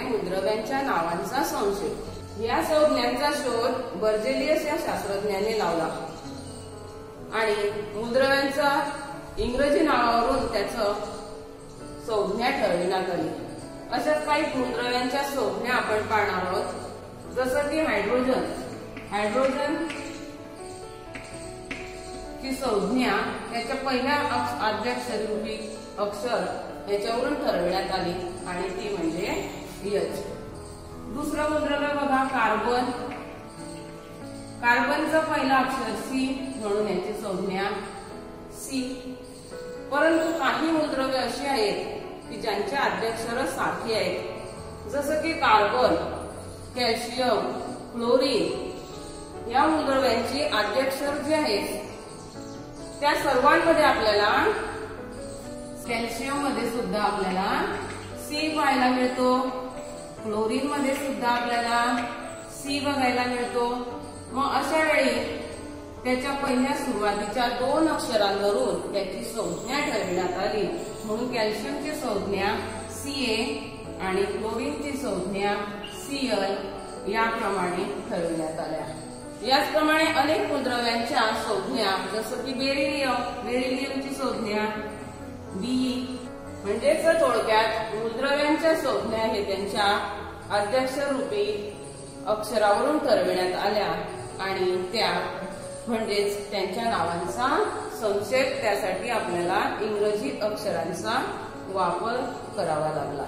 म्हणजे मुद्रव्यांच्या नावांचा संशय. या संज्ञांचा शोध बर्जेलियस या शास्त्रज्ञाने लावला. आणि मुद्रव्यांचा इंग्रजी नावावरून त्याचं संज्ञा ठरविण्यात आली. अशाच काही मुद्रव्यांच्या संज्ञा आपण पाहणार आहोत. जसं की हायड्रोजन. हायड्रोजन ची संज्ञा त्याच्या पहिल्या अध्यक्षरूपी अक्षर याच्यावरून ठरविण्यात आली. आणि ती म्हणजे यच दुसरं मुद्रव्य बघा? कार्बन. कार्बनचं पहिलं अक्षर सी म्हणून याची संज्ञा सी परंतु काही मूलद्रव्य अशी आहेत की ज्यांचे अध्यक्षर साथी आहेत. जसं की कार्बन कॅल्शियम क्लोरीन या मूलद्रव्यांची आद्याक्षर जे आहेत त्या सर्वांमध्ये आपल्याला कॅल्शियममध्ये सुद्धा आपल्याला सी पाहायला मिळतो. क्लोरीन मध्ये सुद्धा आपल्याला सी बघायला मिळतो. मग अशा वेळी त्याच्या पहिल्या सुरुवातीच्या दोन अक्षरांवरून त्याची संज्ञा ठरविण्यात आली. म्हणून कॅल्शियमची संज्ञा सी ए आणि क्लोरीनची संज्ञा सी एल याप्रमाणे ठरविण्यात आल्या. याचप्रमाणे अनेक मूलद्रव्यांच्या संज्ञा जसं की बेरिलियम. बेरिलियमची संज्ञा बी म्हणजेच थोडक्यात मूलद्रव्यांच्या संज्ञा हे त्यांच्या अध्यक्षरूपी अक्षरावरून ठरविण्यात आल्या आणि त्या म्हणजेच त्यांच्या नावांचा संक्षेप त्यासाठी आपल्याला इंग्रजी अक्षरांचा वापर करावा लागला.